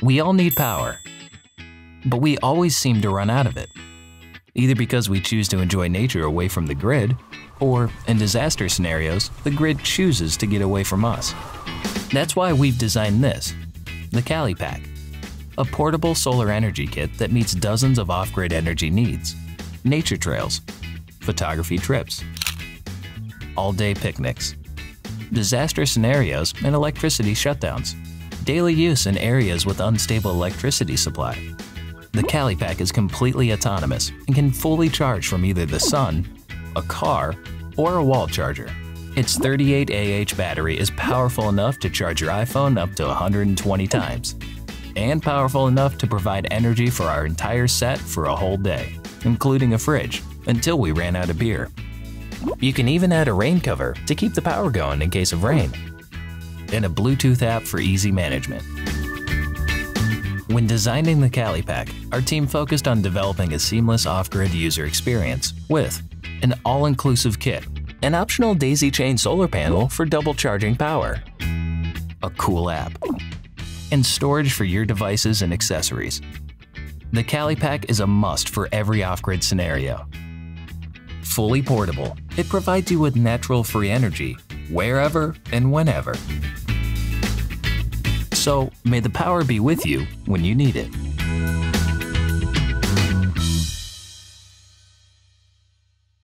We all need power, but we always seem to run out of it. Either because we choose to enjoy nature away from the grid, or in disaster scenarios, the grid chooses to get away from us. That's why we've designed this, the KaliPAK, a portable solar energy kit that meets dozens of off-grid energy needs, nature trails, photography trips, all-day picnics, disaster scenarios and electricity shutdowns, daily use in areas with unstable electricity supply. The KaliPAK is completely autonomous and can fully charge from either the sun, a car, or a wall charger. Its 38AH battery is powerful enough to charge your iPhone up to 120 times, and powerful enough to provide energy for our entire set for a whole day, including a fridge, until we ran out of beer. You can even add a rain cover to keep the power going in case of rain, and a Bluetooth app for easy management. When designing the KaliPAK, our team focused on developing a seamless off-grid user experience with an all-inclusive kit, an optional daisy chain solar panel for double charging power, a cool app, and storage for your devices and accessories. The KaliPAK is a must for every off-grid scenario. Fully portable, it provides you with natural free energy wherever and whenever. So may the power be with you when you need it.